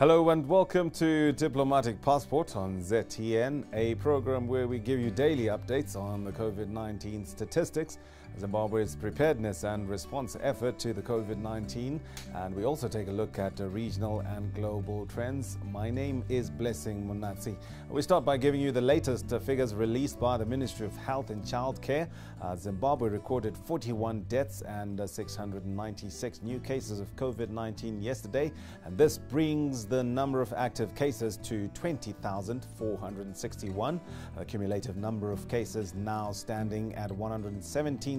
Hello and welcome to Diplomatic Passport on ZTN, a program where we give you daily updates on the COVID 19 statistics, Zimbabwe's preparedness and response effort to the COVID 19, and we also take a look at regional and global trends. My name is Blessing Munatsi. We start by giving you the latest figures released by the Ministry of Health and Child Care. Uh, Zimbabwe recorded 41 deaths and uh, 696 new cases of COVID 19 yesterday, and this brings the number of active cases to 20,461. A cumulative number of cases now standing at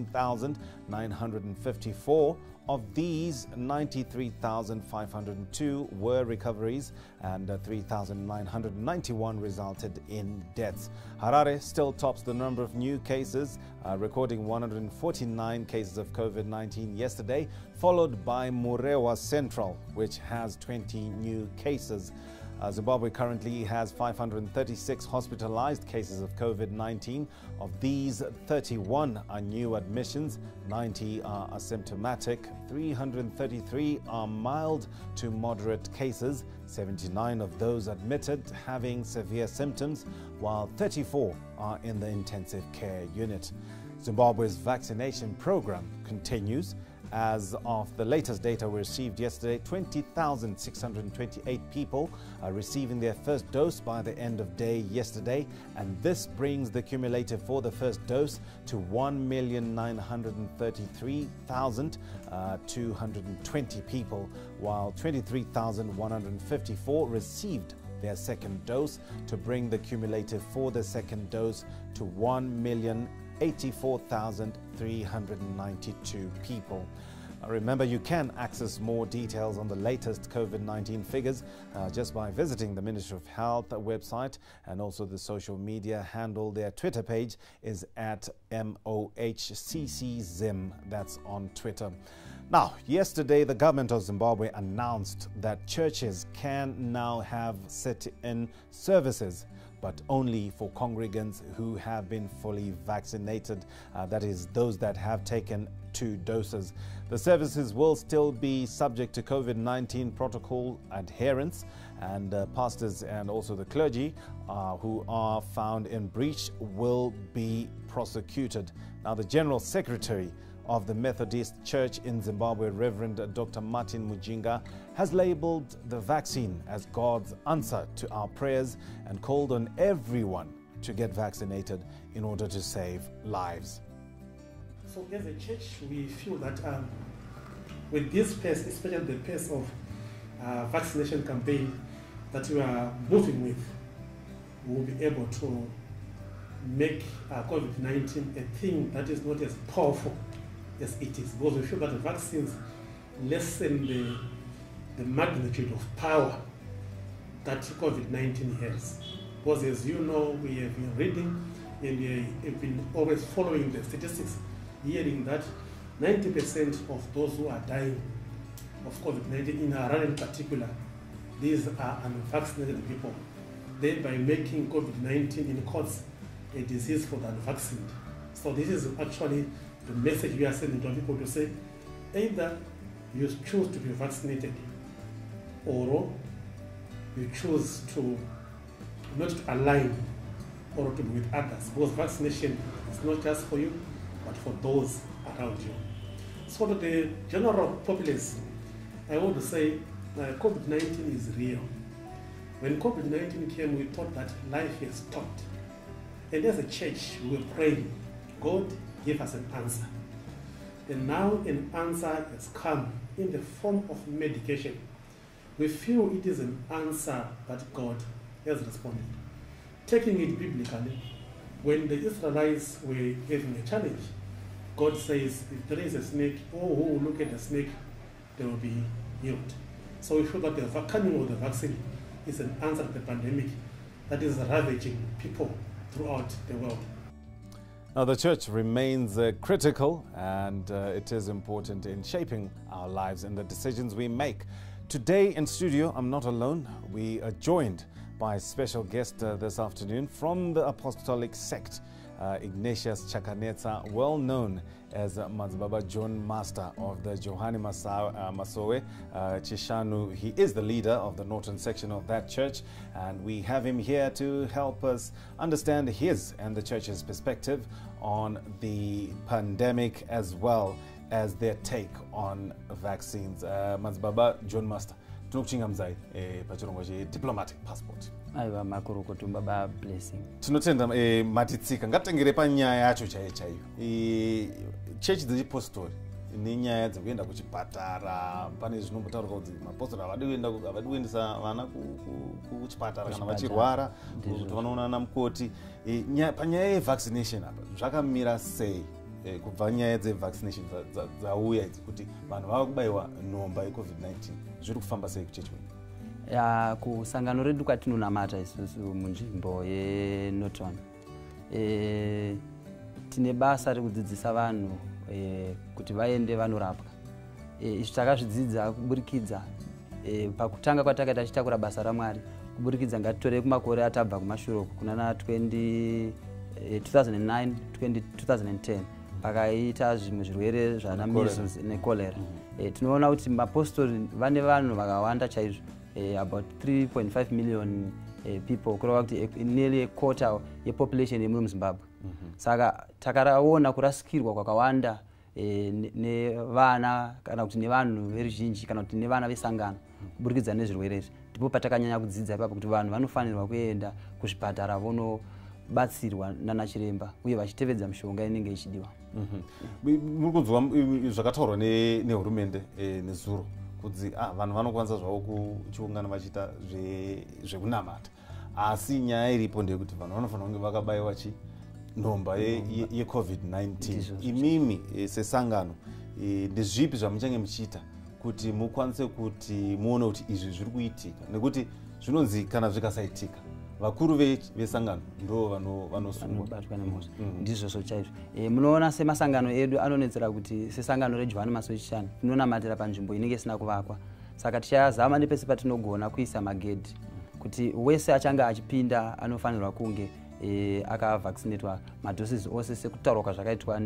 117,954. Of these, 93,502 were recoveries and uh, 3,991 resulted in deaths. Harare still tops the number of new cases, uh, recording 149 cases of COVID 19 yesterday, followed by Murewa Central, which has 20 new cases. Uh, Zimbabwe currently has 536 hospitalized cases of COVID 19. Of these, 31 are new admissions, 90 are asymptomatic, 333 are mild to moderate cases, 79 of those admitted having severe symptoms, while 34 are in the intensive care unit. Zimbabwe's vaccination program continues. As of the latest data we received yesterday, 20,628 people are receiving their first dose by the end of day yesterday, and this brings the cumulative for the first dose to 1,933,220 uh, people, while 23,154 received their second dose to bring the cumulative for the second dose to 1 million 84,392 people. Remember, you can access more details on the latest COVID 19 figures uh, just by visiting the Ministry of Health website and also the social media handle. Their Twitter page is at MOHCCZIM. That's on Twitter. Now, yesterday, the government of Zimbabwe announced that churches can now have sit in services but only for congregants who have been fully vaccinated, uh, that is, those that have taken two doses. The services will still be subject to COVID 19 protocol adherence, and uh, pastors and also the clergy uh, who are found in breach will be prosecuted. Now, the General Secretary of the Methodist Church in Zimbabwe, Reverend Dr. Martin Mujinga, has labeled the vaccine as God's answer to our prayers and called on everyone to get vaccinated in order to save lives. So, as a church, we feel that um, with this pace, especially the pace of uh, vaccination campaign that we are moving with, we will be able to make uh, COVID 19 a thing that is not as powerful as it is because we feel that the vaccines lessen the, the magnitude of power that COVID-19 has. Because as you know, we have been reading and we have been always following the statistics, hearing that 90% of those who are dying of COVID-19 in Iran in particular, these are unvaccinated people, thereby making COVID-19 in courts a disease for the unvaccinated. So this is actually the message we are sending to people to say either you choose to be vaccinated or you choose to not to align or to be with others because vaccination is not just for you but for those around you. So to the general populace, I want to say uh, COVID-19 is real. When COVID-19 came, we thought that life has stopped. And as a church, we were praying, God, give us an answer. And now an answer has come in the form of medication. We feel it is an answer that God has responded. Taking it biblically, when the Israelites were having a challenge, God says, if there is a snake, oh, who will look at the snake, they will be healed. So we feel that the coming of the vaccine is an answer to the pandemic that is ravaging people throughout the world. Now, the church remains uh, critical and uh, it is important in shaping our lives and the decisions we make. Today in studio, I'm not alone. We are joined by a special guest uh, this afternoon from the apostolic sect. Uh, Ignatius Chakanetsa, well known as Mazbaba John Master of the Johani Masa, uh, Masowe uh, Chishanu. He is the leader of the northern section of that church, and we have him here to help us understand his and the church's perspective on the pandemic as well as their take on vaccines. Uh, Mazbaba John Master. tinokuchinga muzai eh, pachirongo chediplomatic passport aiwa makurukoti baba blessing. Tinotenda eh, matitsika. Ngatitengere panyaya yacho chaiyo chaiyo. Eh, chechi dzechipostori nenyaya dzekuenda kuchipatara. Pane zvinombotaurwa kuti mapostori havadi kuendesa vana kuchipatara kana vachirwara kuti vanoona na mukoti. Eh, panyaya yevaccination apa zvakamira sei eh, kubva nyaya dzevaccination dzauya idzi kuti vanhu vava kubayiwa nhomba yecovid-19 zviri kufamba sei kuchechi ya kusangano redu kwatinonamata isusu munzvimbo yenoton e, tine basa rekudzidzisa vanhu e, kuti vaende vanorapwa. E, izvi takazvidzidza kuburikidza e, pakutanga kwatakaita tichitakura basa ramwari. Kuburikidza ngatitorei kumakore atabva kumashuroko kuna na 20, e, 2009 20, 2010 pakaita zvimwe zvirwere zvana measles necholera mm-hmm. e, tinoona kuti mapostori vane vanhu vakawanda chaizvo e, about 3.5 million e, people kureva kuti e, nearly quarter yepopulation yemuri muzimbabwe mm -hmm. saka takaraona kurasikirwa kwakawanda e, nevana ne kana kuti nevanhu veruzhinji kana kuti nevana vesangano kuburikidza nezvirwere izvi. Ndipo patakanyanya kudzidza ipapo kuti vanhu vanofanirwa kuenda kuzvipatara vonobatsirwa nana chiremba uye vachitevedza mishonga inenge ichidiwa. Muri kunzwa zvakataurwa nehurumende nezuro kuti ah, vanhu vanokwanisa zvavo kuchiungana vachiita zvekunamata asi nyaya iripo ndeyekuti vanhu vanofanira kunge vakabayiwa chi nhomba yecovid-19 imimi e, sesangano e, ndezvipi zvamuchange muchiita kuti mukwanise kuti muone kuti izvi zviri kuitika? Nekuti zvinonzi kana zvikasaitika vakuru vesangano ndo vanosungabatwa nemhosva. Mm. ndizvozvo chaizvo. E, munoona semasangano edu anonetsera kuti sesangano rejohani masocian tinonamatira panzvimbo inenge isina kuvakwa. Saka tichazama nepese patinogona kuisa magedhi kuti wese achange achipinda anofanirwa kunge e, akavaccinatwa madhosis ose sekutaurwa kwazvakaitwa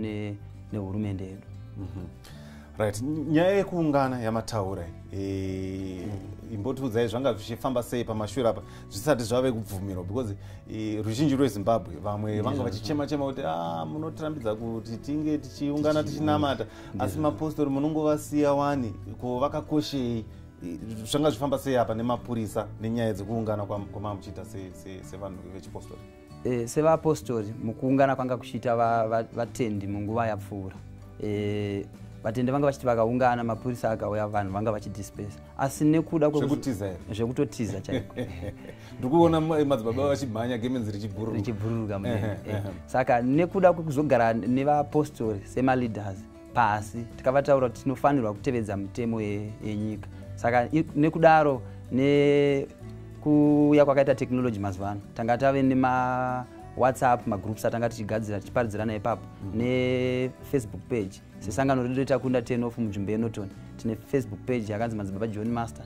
nehurumende yedu. Mm -hmm right. Nyaya yekuungana yamataura e, imbotiudzai zvanga zvichifamba sei pamashure apa zvisati zvave kubvumirwa because e, ruzhinji rwezimbabwe vamwe vanga vachichema chema kuti a munotirambidza kuti tinge tichiungana tichinamata. Asi mapostori munongovasiya wani ko vakakoshei zvanga zvifamba sei apa nemapurisa nenyaya dzekuungana kwamava muchiita sevanhu vechipostori? E, sevapostori mukuungana kwanga kuchiita vatendi munguva yapfuura vatende vanga vachiti vakaungana mapurisa akauya vanhu vanga vachidispace asi nekuda zvekutotiza chaiko? Ndikuona madzibaba vachimhanya gemenzi richibhururuka. Saka nekuda kwekuzogara nevapostori semaleaders pasi tikavataura kuti tinofanirwa kutevedza mitemo yenyika. Saka nekudaro nekuuya kwakaita teknology mazuva ano tanga tave nema whatsapp magroups atanga tichigadzira tichiparidzirana ipapo mm. nefacebook page sesangano redu retakunda 10 off munzvimbo yenoton tine facebook page yakanzi madzibaba john master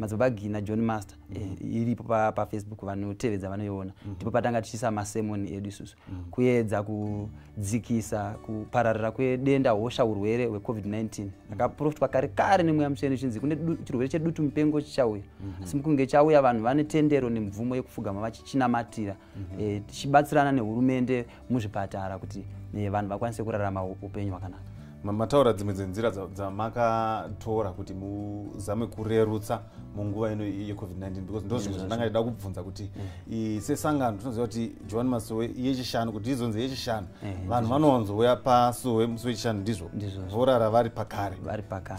madzibaba gina john master mm -hmm. iripo pafacebook pa vanotevedza vanoiona mm -hmm. ndipo patanga tichiisa masemoni edu isusu mm -hmm. kuedza kudzikisa kupararira kwedenda hosha urwere hwecovid-19 akaprofitwa kare kare nemweya mutsvene chinzi kune chirwere chedutu mupengo chichauya mm -hmm. asi mukunge chauya vanhu vane tendero nemvumo yekupfugama vachichinamatirira mm -hmm. e, tichibatsirana nehurumende muzvipatara kuti e, vanhu vakwanise kurarama upenyu hwakanaka mataura dzimwe dzenzira dzamakatora kuti muzame kurerutsa munguva ino yecovid-19 because ndo zvimwe zvandanga ndida kubvunza kuti mm. sesangano tinoziva kuti johan masowe yechishanu kuti izonzi yechishanu. Vanhu vanowanzouya pasowe musi wechishanu ndizvo. Vorara vari pakare.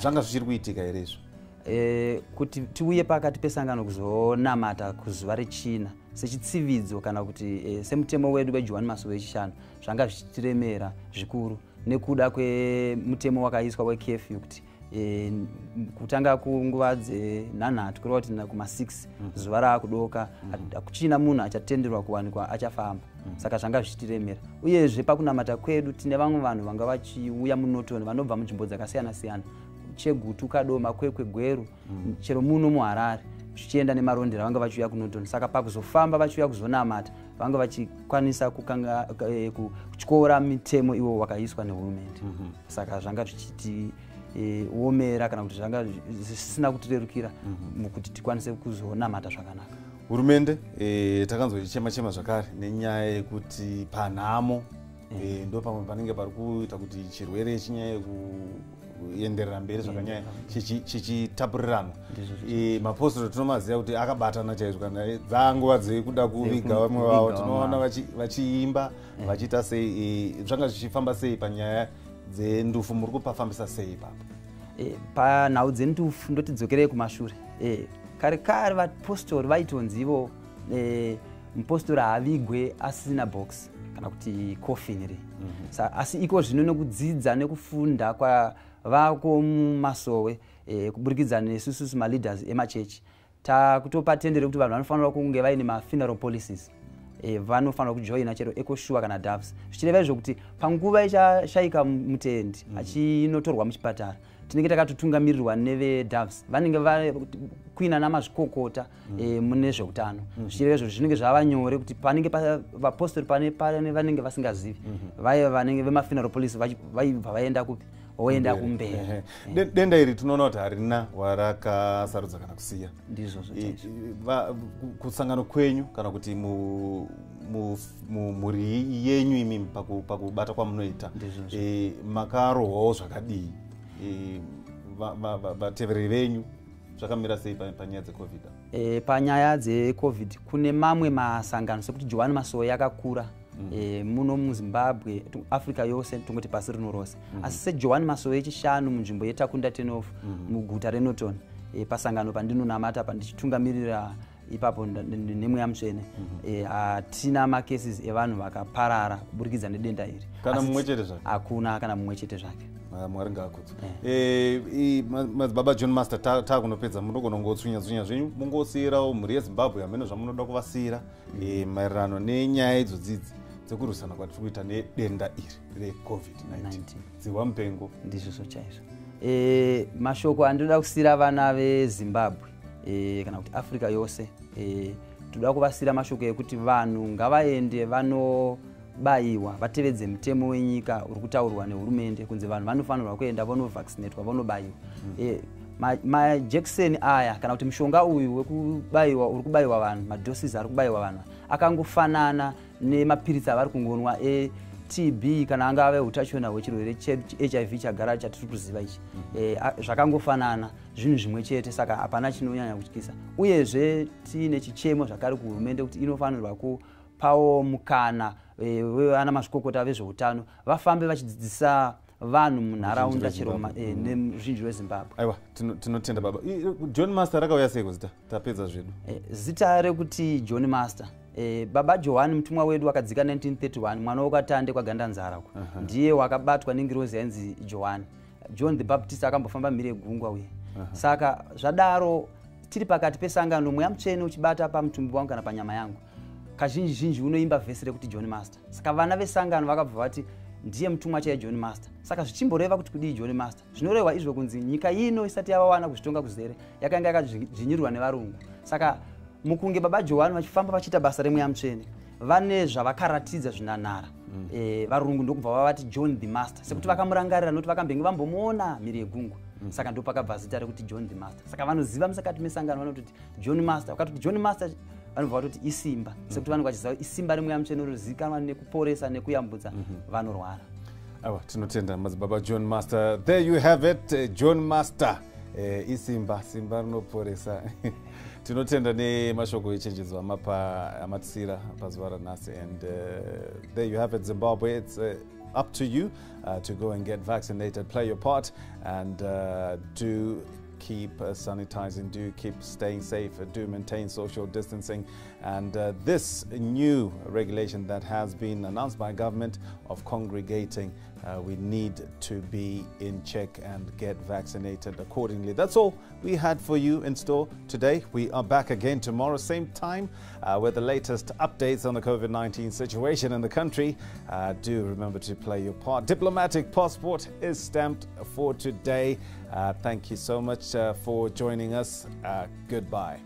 Zvanga zvichiri kuitika here izvo? E, kuti tiuye pakati pesangano kuzonamata kuzuva rechina sechitsividzo kana kuti e, semutemo wedu wejohani masowe echishanu zvanga zvichitiremera zvikuru nekuda kwemutemo wakaiswa wekefyu kuti e, kutanga kunguva dzenhanhatu kureva kuti kuma6 mm. zuva raakudoka hakuchina mm. munhu achatenderwa kuwanikwa achafamba mm. saka zvanga zvichitiremera uyezve pakunamata kwedu tine vamwe vanhu vanga vachiuya munotoni vanobva munzvimbo dzakasiyana siyana chegutu kadoma kwekwe gweru mm. chero muno muharare zvichienda nemarondera vanga vachiuya kunoton saka pakuzofamba vachiuya kuzonamata vanga vachikwanisa eh, kutyora mitemo iwo wakaiswa nehurumende mm -hmm. saka zvanga zvichiti e, omera kana kuti zvanga zvisina kutirerukira mhm. mukuti mm -hmm. tikwanise kuzonamata zvakanaka hurumende e, takanzochichema chema zvakare nenyaya yekuti panhamo e, ndo pamwe panenge pari kuita kuti chirwere chinyaya kuenderera mberi zvakanyanya chichitapuriranwa mapostori tinomaziva kuti akabatana chaizvo kana dzaanguva dzekuda kuviga vamwe vavo tinoona vachiimba vachiita sei zvanga zvichifamba sei panyaya dzendufu muri kupafambisa sei ipapo? Panhau dzendufu ndotidzokerei kumashure. Kare kare vapostori vaitonzi ivo mupostori haavigwe asina box kana kuti cofinry mm -hmm. asi iko zvino nekudzidza nekufunda kwavako mumasowe e, kuburikidza nesususu maleaders emachechi takutopa tendere kuti vanhu vanofanira kunge vaine mafuneral policies e, vanofanira kujoina chero ecoshua kana doves zvichireva izvo kuti panguva ichashayika mutendi mm -hmm. achinotorwa muchipatara tinenge takatotungamirirwa nevedoves vanenge kuina namazvikokota mm. e, mune zveutano mm. zvichireva izvo zvinenge zvava nyore kuti panenge vapostori pane pane vanenge vasingazivi mm-hmm. vaiva vanenge vemafuneral police vaibva vaenda kupi oenda kumberi. Denda iri tinoona kuti harina warakasarudza kana kusiya. Ndizvozvo kusangano kwenyu kana kuti mhuri yenyu imimi pakubata kwamunoita makarohwawo zvakadii? Vatevereri venyu zvakamira sei panyaya dzecovid? E, panyaya dzecovid kune mamwe masangano sekuti johani masowe yakakura. E, muno muzimbabwe africa yose tongoti pasi rino rose. Mm. asi sejohani masowe echishanu munzvimbo yetakunda tenof mm. muguta renoton e, pasangano pandinonamata pandichitungamirira ipapo nemweya mutsvene. Mhm. hatina makeses evanhu vakaparara kuburikidza nedenda iri. Kana mumwe chete zvake? Hakuna kana mumwe chete zvake. Mwari ngaakudza eh. eh, madzibaba john master taakunopedza munogona kungotsvinya-tsvinya zvenyu mungosiyirawo mhuri yezimbabwe hamene zvamunoda kuvasiyira eh, maererano nenyaya idzodzidzi dzekurwisana kwatiri kuita nedenda iri recovid-19 dzihwa mupengo. Ndizvozvo chaizvo mashoko andoda kusiyira vana vezimbabwe kana kuti africa yose toda kuvasiyira mashoko ekuti vanhu ngavaende vano bayiwa vatevedze mutemo wenyika uri kutaurwa nehurumende kunze vanhu vanofanirwa kuenda vanovhaccinatwa vanobayiwa mm. e, majekiseni aya kana kuti mushonga uyu wekubayiwa uri kubayiwa vanhu madhosis ari kubayiwa vanhu akangofanana nemapirisi avari kungonwa etb kana angave utachiona hwechirwere chehiv chagara chatiri kuziva ichi. Mm. e, zvakangofanana zvinhu zvimwe chete saka hapana chinonyanya kutyisa. Uyezve tiine chichemo zvakare kuhurumende kuti inofanirwa kupawo mukana vana mazvikokota vezveutano vafambe vachidzidzisa vanhu munharaunda chero eh, neruzhinji rwezimbabwe aiwa tinotenda baba. John master rakauya sei kuzita tapedza zvedu? Eh, zita rekuti john master eh, baba johani mutumwa wedu akadzika 1931 mwana wokatande kwagandanzara ndiye wakabatwa nengirozi yainzi johani john the baptist akambofamba mhiri yegungwa uye. Saka zvadaro tiri pakati pesangano mweya mutsvene uchibata pamutumbi wangu kana panyama yangu. Kazhinji zhinji unoimba vhesi rekuti john master. Saka vana vesangano vakabva vati ndiye mutumwa chaiye john master. Saka zvichimboreva kuti kudii john master? Zvinorehwa izvo kunzi nyika ino isati yavawana kuzvitonga kuzere yakanga yakadzvinyirwa nevarungu. Saka mukunge baba johani vachifamba vachiita basa remweya mutsvene vane zvavakaratidza zvinanhara mm. e, varungu ndokubva vavati john the master sekuti mm. vakamurangarira nokuti vakambenge vambomuona mhiri yegungwa. Mm. saka ndo pakabva zita rekuti john the master. Saka vanoziva musakati mesangano vanototi john master vakatoti john master vanobva vatoti isimba. Sekuti vanenge vachiziva isimba remweya mutsvene rozivikanwa nekuporesa nekuyambudza mhm. vanorwara. Aiwa tinotenda madzibaba john master. There you have it uh, john master. Uh, isimba simba rinoporesa tinotenda nemashoko echenjedzo amatisira pazuva ranhasi and uh, there you have it zimbabwe its uh, up to you uh, to go and get vaccinated play your part and uh, do keep uh, sanitizing, do keep staying safe, uh, do maintain social distancing. And uh, this new regulation that has been announced by government of congregating, uh, we need to be in check and get vaccinated accordingly. That's all we had for you in store today. We are back again tomorrow, same time, uh, with the latest updates on the COVID-19 situation in the country. Uh, do remember to play your part. Diplomatic passport is stamped for today. Uh, thank you so much uh, for joining us. Uh, goodbye.